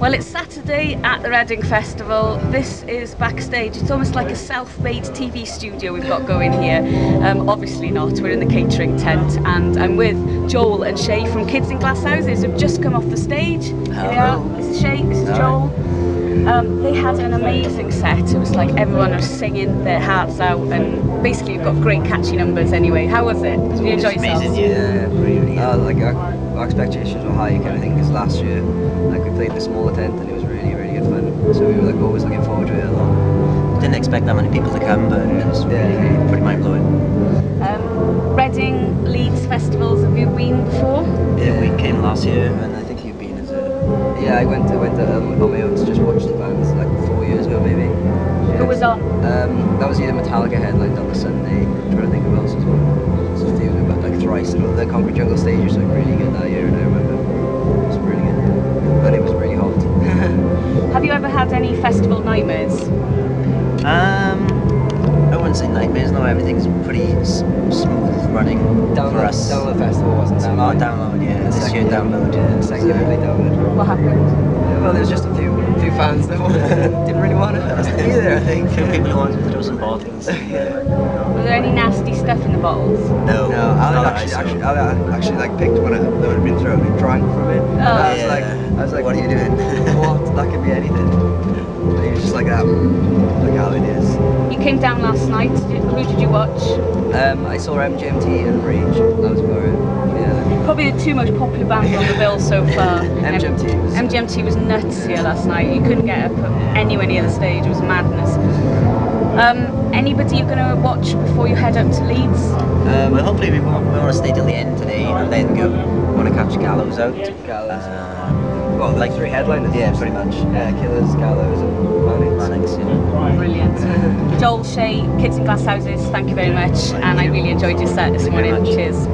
Well, it's Saturday at the Reading Festival. This is backstage. It's almost like a self-made TV studio we've got going here. Um, obviously not. We're in the catering tent, and I'm with Joel and Shay from Kids in Glass Houses, who've just come off the stage. Here they are. Hello. This is Shay. This is Joel. Um, they had an amazing set. It was like everyone was singing their hearts out, and basically you've got great catchy numbers. Anyway, how was it? Did you enjoy yourself? Yeah. really, really Uh, like our, our expectations were high kind of thing because last year, like we played the smaller tent and it was really, really good fun. So we were like always looking forward to it a lot. Didn't expect that many people to come, but it was really, Yeah. really pretty mind blowing. Um, Reading Leeds festivals. Have you been before? Yeah, we came last year, and I think Yeah, I went, I went um, on my own to just watch the bands like four years ago maybe. Yeah. Who was on? Um, that was either Metallica headlined on the Sunday. I'm trying to think who else was on. Just a few, but like thrice. And the Concrete Jungle stage was like really good that year, and I remember it was really good. Yeah. And it was really hot. Have you ever had any festival nightmares? Um, I wouldn't nightmares. No, everything's pretty s- smooth running Download, for us. Download Festival wasn't so Oh, bad. download, yeah. This year, Second download. Yeah, second year we download. What happened? Yeah, well, there's just a few few fans that didn't really want it either. I think. A few people who wanted to throw some bottles. Yeah. Was there any nasty stuff in the bottles? No, No, Alan I actually, saw. actually, Alan actually like picked one of them that had been thrown and drank from it. Oh. And I was Yeah. like, I was like, What are you doing? down last night. Did, who did you watch? Um, I saw MGMT and Rage. That was about it. Yeah. Probably the two most popular bands on the bill so far. MGMT was- MGMT was nuts here last night. You couldn't get up anywhere near the stage. It was madness. Um, anybody you're going to watch before you head up to Leeds? Um, well, hopefully we want, we want to stay till the end today and then go. We want to catch Gallows out. Gallows. Uh, well, like three headliners. yeah, pretty much. Yeah, Killers, Gallows, and Manics. Manics, yeah. Brilliant. Shay, Kids in Glass Houses, thank you very much. And I really enjoyed your set this Thank morning. Cheers.